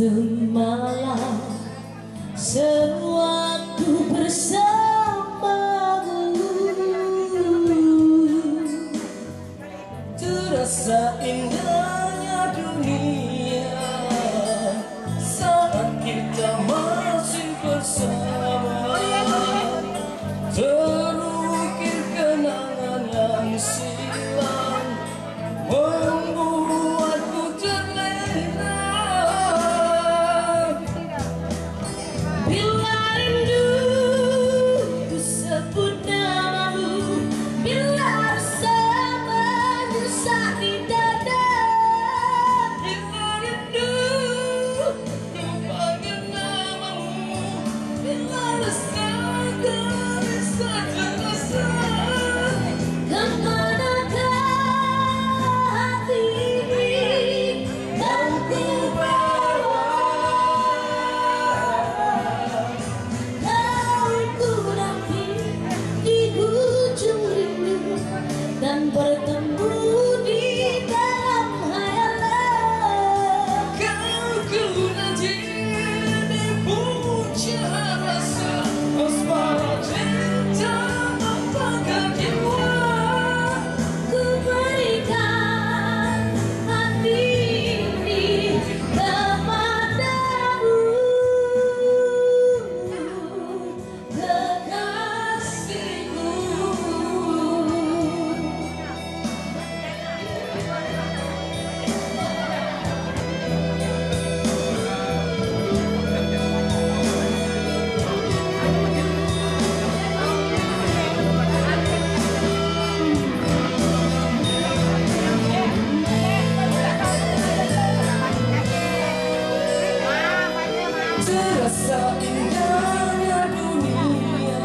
semalam sewaktu bersamamu terasa indahnya dunia saat kita masih bersama terukir kenangan yang silam. Terasa indahnya dunia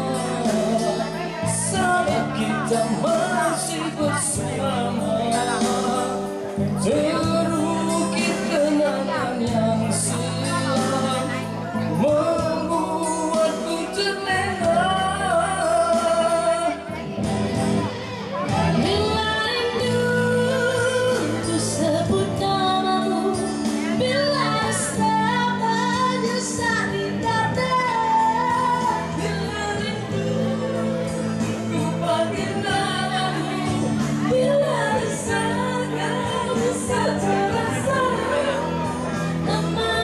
Saat kita masih bersama